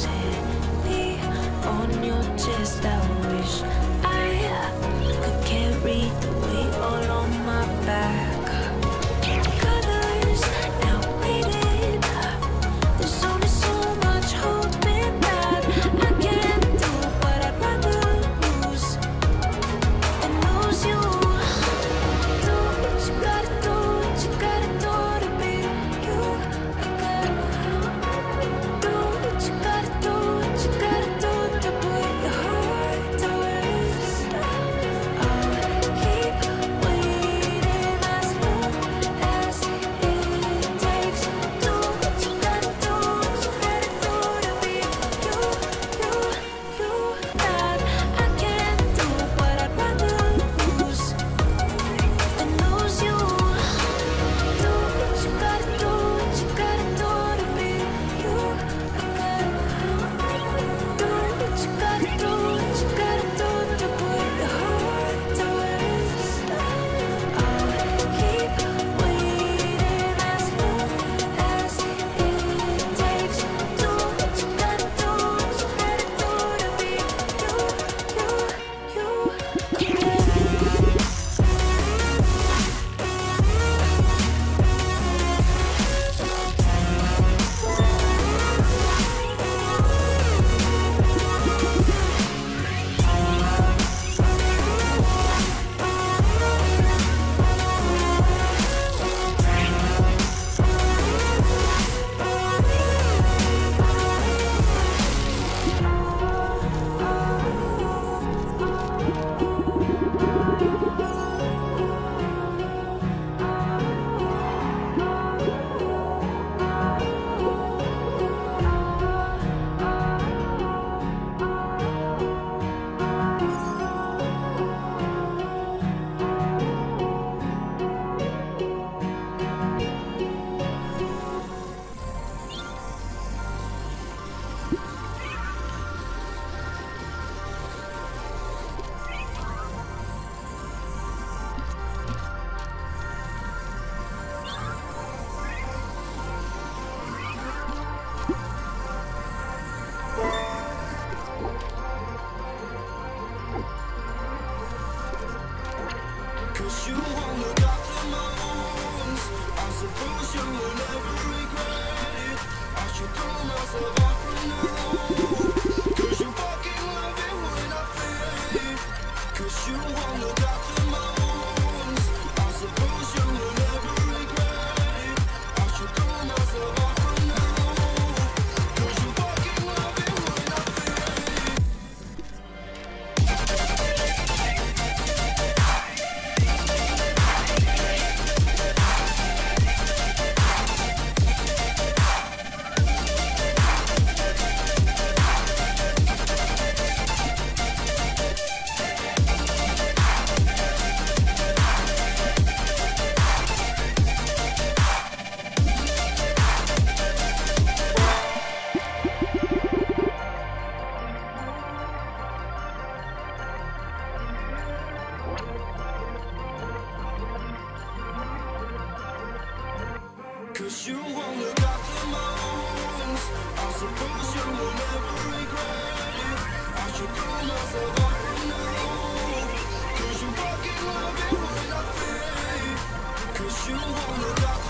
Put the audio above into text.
set me on your chest. I wish. you on the doctor you wanna rock